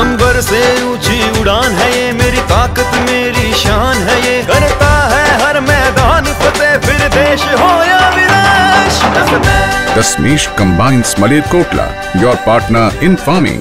अंबर से ऊँची उड़ान है ये मेरी ताकत, मेरी शान है ये। करता है हर मैदान, फतेह फिर देश हो या विदेश Dasmesh combines Malerkotla your partner in farming